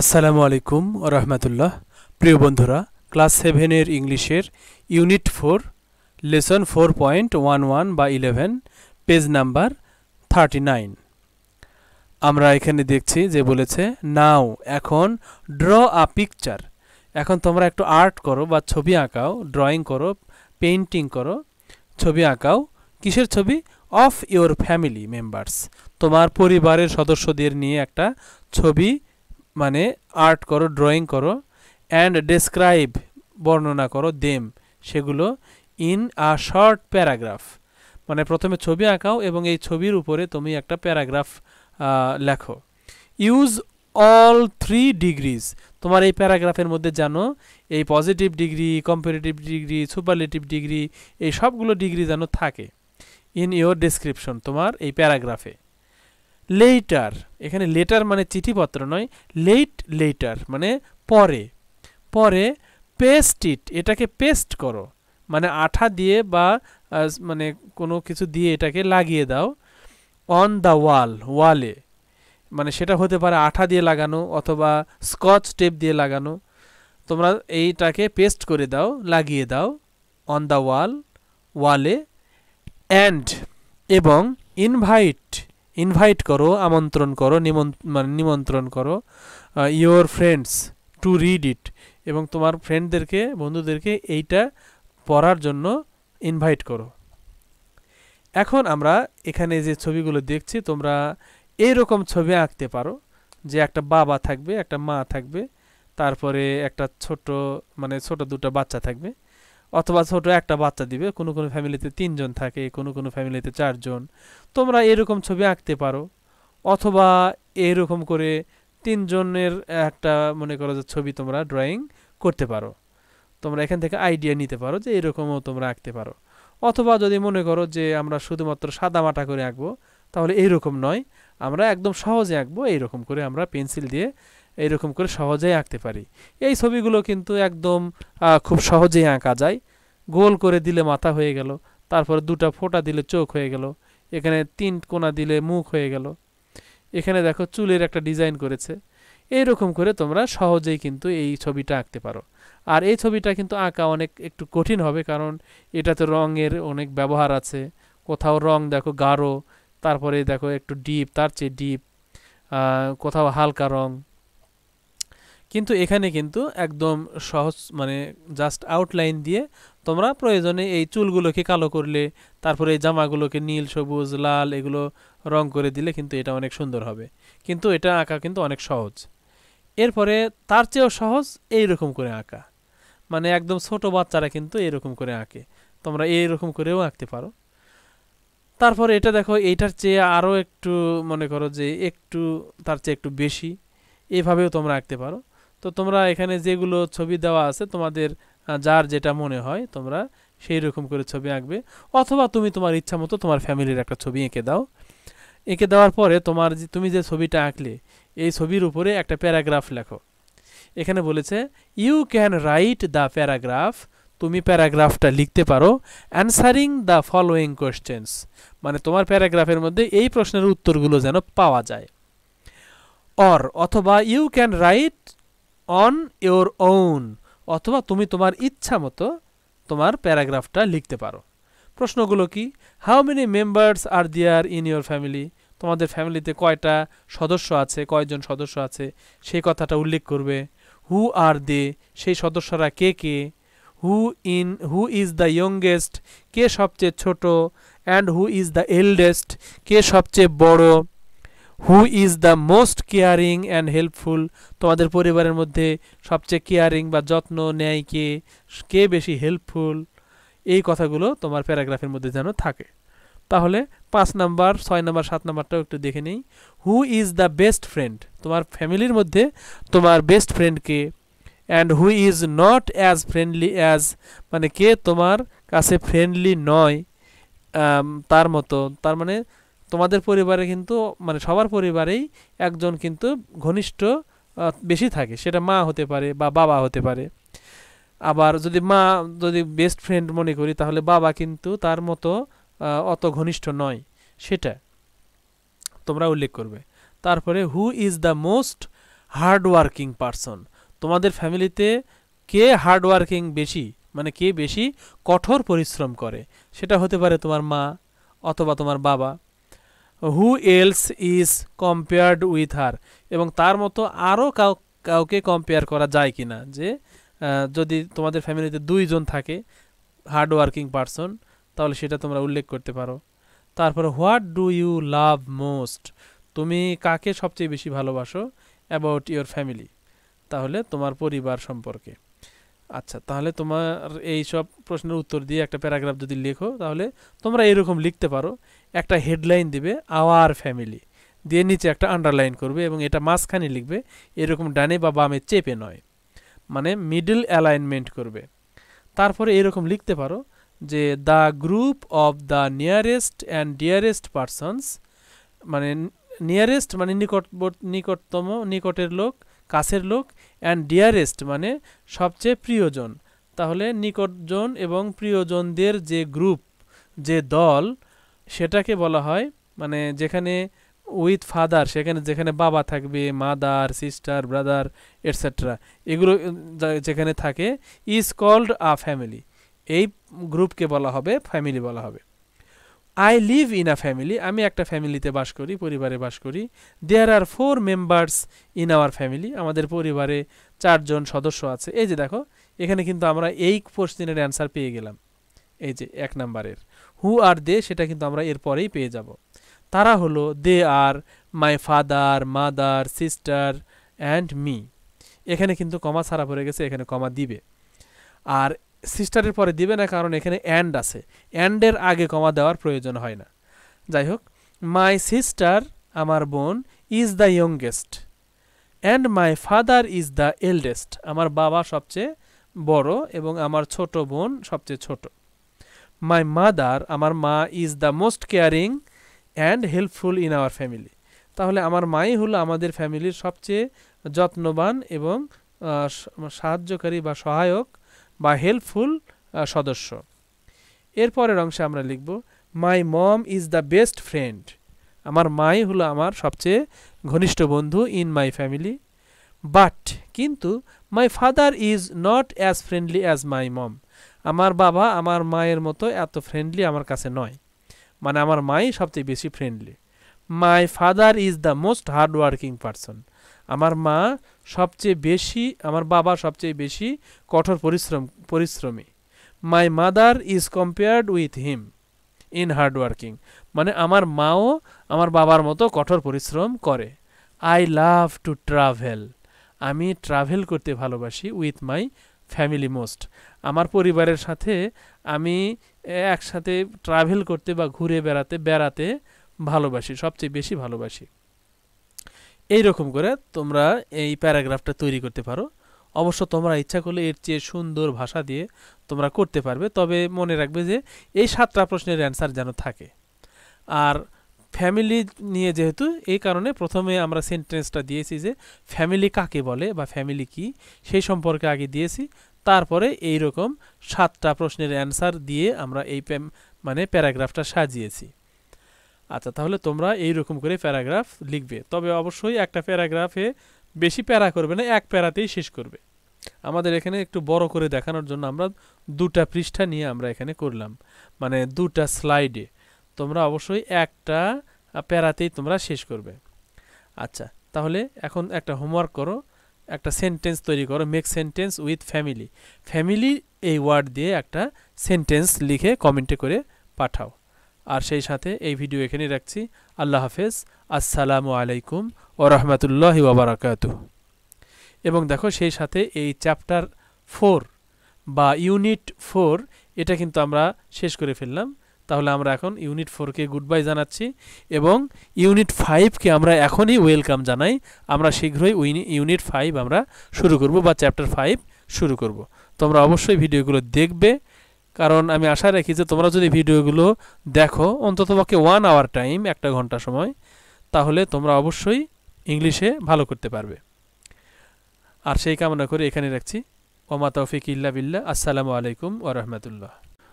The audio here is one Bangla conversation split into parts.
আসসালামু আলাইকুম রহমতুল্লাহ। প্রিয় বন্ধুরা, ক্লাস সেভেনের ইংলিশের unit four, lesson four point one one বা eleven, page number thirty nine. আমরা এখানে দেখছি যে বলেছে, নাও, এখন ড্র আ পিকচার। এখন তোমরা একটু আর্ট করো বা ছবি আঁকাও, ড্রয়িং করো, পেইন্টিং করো, ছবি আঁকাও। কিসের ছবি? Of your family members. তোমার পরিবারের সদস্যদের নিয়ে একটা ছবি মানে আর্ট করো ড্রয়িং করো অ্যান্ড ডেসক্রাইব বর্ণনা করো দেম সেগুলো ইন আ শর্ট প্যারাগ্রাফ মানে প্রথমে ছবি আঁকাও এবং এই ছবির উপরে তুমি একটা প্যারাগ্রাফ লেখো। ইউজ অল থ্রি ডিগ্রিজ তোমার এই প্যারাগ্রাফের মধ্যে জানো, এই positive degree comparative degree superlative degree এই সবগুলো ডিগ্রি যেন থাকে ইন ইওর ডেসক্রিপশন তোমার এই প্যারাগ্রাফে। লেটার এখানে লেটার মানে চিঠিপত্র নয় লেট লেটার মানে পরে। পরে পেস্ট ইট এটাকে পেস্ট করো। মানে আঠা দিয়ে বা মানে কোনো কিছু দিয়ে এটাকে লাগিয়ে দাও অন দ্য ওয়াল ওয়ালে মানে সেটা হতে পারে আঠা দিয়ে লাগানো অথবা স্কচ টেপ দিয়ে লাগানো। তোমরা এইটাকে পেস্ট করে দাও, লাগিয়ে দাও অন দ্য ওয়াল ওয়ালে অ্যান্ড এবং ইনভাইট ইনভাইট করো, আমন্ত্রণ করো মানে নিমন্ত্রণ করো your friends to read it এবং তোমার ফ্রেন্ডদেরকে বন্ধুদেরকে এইটা পড়ার জন্য ইনভাইট করো। এখন আমরা এখানে যে ছবিগুলো দেখছি, তোমরা এই রকম ছবি আঁকতে পারো, যে একটা বাবা থাকবে, একটা মা থাকবে, তারপরে একটা ছোট মানে ছোট দুটো বাচ্চা থাকবে। অথবা ছোট একটা বাচ্চা দিবে, কোনো কোনো ফ্যামিলিতে তিনজন থাকে, কোনো কোনো ফ্যামিলিতে চারজন। তোমরা এরকম ছবি আঁকতে পারো। অথবা এরকম করে তিনজনের একটা মনে করো যে ছবি তোমরা ড্রয়িং করতে পারো। তোমরা এখান থেকে আইডিয়া নিতে পারো যে এরকমও তোমরা আঁকতে পারো। অথবা যদি মনে করো যে আমরা শুধুমাত্র সাদা মাটা করে আঁকবো, তাহলে এইরকম নয়। আমরা একদম সহজে আঁকবো এইরকম করে আমরা পেন্সিল দিয়ে এইরকম করে সহজেই আঁকতে পারি। এই ছবিগুলো কিন্তু একদম খুব সহজেই আঁকা যায়। গোল করে দিলে মাথা হয়ে গেল, তারপরে দুটা ফোঁটা দিলে চোখ হয়ে গেল, এখানে তিন কোণা দিলে মুখ হয়ে গেল। এখানে দেখো চুলের একটা ডিজাইন করেছে। এইরকম করে তোমরা সহজেই কিন্তু এই ছবিটা আঁকতে পারো। আর এই ছবিটা কিন্তু আঁকা অনেক একটু কঠিন হবে, কারণ এটাতে রঙের অনেক ব্যবহার আছে। কোথাও রং দেখো গাঢ়, তারপরে দেখো একটু ডিপ, তার চেয়ে ডিপ কোথাও হালকা রং। কিন্তু এখানে কিন্তু একদম সহজ মানে জাস্ট আউটলাইন দিয়ে তোমরা প্রয়োজনে এই চুলগুলোকে কালো করলে, তারপরে এই জামাগুলোকে নীল, সবুজ, লাল এগুলো রং করে দিলে কিন্তু এটা অনেক সুন্দর হবে। কিন্তু এটা আঁকা কিন্তু অনেক সহজ। এরপরে তার চেয়েও সহজ এই রকম করে আঁকা। মানে একদম ছোট বাচ্চারা কিন্তু এরকম করে আঁকে। তোমরা এইরকম করেও আঁকতে পারো। তারপরে এটা দেখো, এইটার চেয়ে আরও একটু মনে করো যে একটু, তার চেয়ে একটু বেশি। এভাবেও তোমরা আঁকতে পারো। তো তোমরা এখানে যেগুলো ছবি দেওয়া আছে, তোমাদের যার যেটা মনে হয়, তোমরা সেই রকম করে ছবি আঁকবে। অথবা তুমি তোমার ইচ্ছা মতো তোমার ফ্যামিলির একটা ছবি এঁকে দাও। এঁকে দেওয়ার পরে তোমার তুমি যে ছবিটা আঁকলে, এই ছবির উপরে একটা প্যারাগ্রাফ লেখো। এখানে বলেছে you can write the paragraph তুমি প্যারাগ্রাফটা লিখতে পারো অ্যান্সারিং দ্য ফলোয়িং কোয়েশ্চেন্স মানে তোমার প্যারাগ্রাফের মধ্যে এই প্রশ্নের উত্তরগুলো যেন পাওয়া যায়। অর অথবা you can write on your own অথবা তুমি তোমার ইচ্ছা মতো তোমার প্যারাগ্রাফটা লিখতে পারো। প্রশ্নগুলো কি? How many members are there in your family তোমাদের ফ্যামিলিতে কয়টা সদস্য আছে, কয়জন সদস্য আছে? সেই কথাটা উল্লেখ করবে। হু আর দে সেই সদস্যরা কে কে? Who in who is the youngest কে সবচেয়ে ছোট? And who is the eldest কে সবচেয়ে বড়? Who is the most caring and helpful তোমাদের পরিবারের মধ্যে সবচেয়ে কেয়ারিং বা যত্ন নেয় কে? কে বেশি হেল্পফুল এই কথাগুলো তোমার প্যারাগ্রাফের মধ্যে যেন থাকে। তাহলে পাঁচ নাম্বার, ছয় নাম্বার, সাত নাম্বারটাও একটু দেখে নেই। Who is the best friend তোমার ফ্যামিলির মধ্যে তোমার best friend K? And who is not as friendly as মানে কে তোমার কাছে ফ্রেন্ডলি নয় তার মতো। তার মানে তোমাদের পরিবারে কিন্তু মানে সবার পরিবারেই একজন কিন্তু ঘনিষ্ঠ বেশি থাকে। সেটা মা হতে পারে বা বাবা হতে পারে। আবার যদি মা, যদি বেস্ট ফ্রেন্ড মনে করি, তাহলে বাবা কিন্তু তার মতো অত ঘনিষ্ঠ নয়। সেটা তোমরা উল্লেখ করবে। তারপরে who is the most hard working person তোমাদের ফ্যামিলিতে কে হার্ড ওয়ার্কিং বেশি? মানে কে বেশি কঠোর পরিশ্রম করে? সেটা হতে পারে তোমার মা অথবা তোমার বাবা। Who else is compared with her এবং তার মতো আরও কাউ, কাউকে কম্পেয়ার করা যায় কি না যে যদি তোমাদের ফ্যামিলিতে দুইজন থাকে হার্ড ওয়ার্কিং পারসন তাহলে সেটা তোমরা উল্লেখ করতে পারো। তারপরে what do you love most তুমি কাকে সবচেয়ে বেশি ভালোবাসো অ্যাবাউট ইওর ফ্যামিলি তাহলে তোমার পরিবার সম্পর্কে। আচ্ছা তাহলে তোমার এই সব প্রশ্নের উত্তর দিয়ে একটা প্যারাগ্রাফ যদি লেখো, তাহলে তোমরা এরকম লিখতে পারো, একটা হেডলাইন দিবে, আওয়ার ফ্যামিলি দিয়ে নিচে একটা আন্ডারলাইন করবে এবং এটা মাঝখানে লিখবে, এরকম ডানে বা বামে চেপে নয় মানে মিডল অ্যালাইনমেন্ট করবে। তারপরে এরকম লিখতে পারো যে, the group of the nearest and dearest persons মানে নিয়ারেস্ট মানে নিকট নিকটতম, নিকটের লোক কাছের লোক অ্যান্ড ডিয়ারেস্ট মানে সবচেয়ে প্রিয়জন। তাহলে নিকটজন এবং প্রিয়জনদের যে গ্রুপ যে দল, সেটাকে বলা হয় মানে যেখানে উইথ ফাদার সেখানে যেখানে বাবা থাকবে মাদার সিস্টার ব্রাদার এটসেট্রা এগুলো যেখানে থাকে ইজ কল্ড আ ফ্যামিলি এই গ্রুপকে বলা হবে ফ্যামিলি বলা হবে। I live in a family আমি একটা ফ্যামিলিতে বাস করি, পরিবারে বাস করি। There are four members in our family আমাদের পরিবারে চারজন সদস্য আছে। এই যে দেখো, এখানে কিন্তু আমরা এই কোশ্চেনের অ্যান্সার পেয়ে গেলাম। এই যে এক নাম্বারের হু আর দে সেটা কিন্তু আমরা এরপরেই পেয়ে যাব। তারা হলো they are my father mother sister and me এখানে কিন্তু কমা ছাড়া পড়ে গেছে, এখানে কমা দিবে। আর সিস্টারের পরে দিবে না, কারণ এখানে অ্যান্ড আছে। অ্যান্ডের আগে কমা দেওয়ার প্রয়োজন হয় না। যাই হোক মাই সিস্টার আমার বোন is the youngest and my father is the eldest আমার বাবা সবচেয়ে বড় এবং আমার ছোট বোন সবচেয়ে ছোট। মাই মাদার আমার মা is the most caring and helpful in our family তাহলে আমার মাই হলো আমাদের ফ্যামিলির সবচেয়ে যত্নবান এবং সাহায্যকারী বা সহায়ক বা হেল্পফুল সদস্য। এরপরের অংশে আমরা লিখব my mom is the best friend আমার মাই হলো আমার সবচেয়ে ঘনিষ্ঠ বন্ধু ইন মাই ফ্যামিলি বাট কিন্তু my father is not as friendly as my mom আমার বাবা আমার মায়ের মতো এত ফ্রেন্ডলি আমার কাছে নয়। মানে আমার মাই সবচেয়ে বেশি friendly my father is the most hard working person আমার মা সবচেয়ে বেশি, আমার বাবা সবচেয়ে বেশি কঠোর পরিশ্রম, পরিশ্রমী। My mother is compared with him in hard working মানে আমার মাও আমার বাবার মতো কঠোর পরিশ্রম করে। আই লাভ টু ট্রাভেল আমি ট্রাভেল করতে ভালোবাসি উইথ মাই ফ্যামিলি মোস্ট আমার পরিবারের সাথে আমি একসাথে ট্রাভেল করতে বা ঘুরে বেড়াতে বেড়াতে ভালোবাসি, সবচেয়ে বেশি ভালোবাসি। এই রকম করে তোমরা এই প্যারাগ্রাফটা তৈরি করতে পারো। অবশ্য তোমরা ইচ্ছা করলে এর চেয়ে সুন্দর ভাষা দিয়ে তোমরা করতে পারবে, তবে মনে রাখবে যে এই সাতটা প্রশ্নের অ্যান্সার যেন থাকে। আর ফ্যামিলি নিয়ে যেহেতু এই কারণে প্রথমে আমরা সেন্টেন্সটা দিয়েছি যে ফ্যামিলি কাকে বলে বা ফ্যামিলি কি, সেই সম্পর্কে আগে দিয়েছি। তারপরে এই রকম সাতটা প্রশ্নের অ্যান্সার দিয়ে আমরা এই মানে প্যারাগ্রাফটা সাজিয়েছি। আচ্ছা তাহলে তোমরা এই রকম করে প্যারাগ্রাফ লিখবে। তবে অবশ্যই একটা প্যারাগ্রাফে বেশি প্যারা করবে না, এক প্যারাতেই শেষ করবে। আমাদের এখানে একটু বড় করে দেখানোর জন্য আমরা দুটা পৃষ্ঠা নিয়ে আমরা এখানে করলাম। মানে দুটা স্লাইডে। তোমরা অবশ্যই একটা প্যারাতেই তোমরা শেষ করবে। আচ্ছা তাহলে এখন একটা হোমওয়ার্ক করো। একটা সেন্টেন্স তৈরি করো। Make sentence with family. Family এই ওয়ার্ড দিয়ে একটা সেন্টেন্স লিখে কমেন্টে করে পাঠাও। আর সেই সাথে এই ভিডিও এখানে রাখছি। আল্লাহ হাফেজ। আসসালামু আলাইকুম ও রহমতুল্লাহি ওবরাকাতু এবং দেখো সেই সাথে এই চ্যাপ্টার ফোর বা ইউনিট ফোর, এটা কিন্তু আমরা শেষ করে ফেললাম। তাহলে আমরা এখন ইউনিট ফোরকে গুড বাই জানাচ্ছি এবং ইউনিট ফাইভকে আমরা এখনই ওয়েলকাম জানাই। আমরা শীঘ্রই ইউনিট ফাইভ আমরা শুরু করব বা চ্যাপ্টার ফাইভ শুরু করব। তোমরা অবশ্যই ভিডিওগুলো দেখবে কারণ আমি আশা রাখি যে তোমরা যদি ভিডিওগুলো দেখো অন্ততপক্ষে ওয়ান আওয়ার টাইম একটা ঘণ্টা সময়, তাহলে তোমরা অবশ্যই ইংলিশে ভালো করতে পারবে। আর সেই কামনা করে এখানে রাখছি। ওমা তৌফিক ইল্লা বিল্লাহ। আসসালামু আলাইকুম ও রহমতুল্লাহ।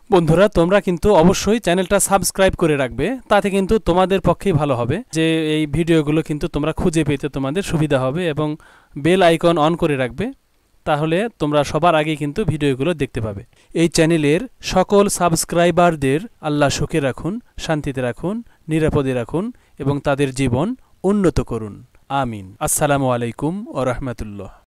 বন্ধুরা, তোমরা কিন্তু অবশ্যই চ্যানেলটা সাবস্ক্রাইব করে রাখবে। তাতে কিন্তু তোমাদের পক্ষেই ভালো হবে যে এই ভিডিওগুলো কিন্তু তোমরা খুঁজে পেতে তোমাদের সুবিধা হবে এবং বেল আইকন অন করে রাখবে। তাহলে তোমরা সবার আগে কিন্তু ভিডিওগুলো দেখতে পাবে। এই চ্যানেলের সকল সাবস্ক্রাইবারদের আল্লাহ সুখে রাখুন, শান্তিতে রাখুন, নিরাপদে রাখুন এবং তাদের জীবন উন্নত করুন। আমিন। আসসালামু আলাইকুম ও রহমতুল্লাহ।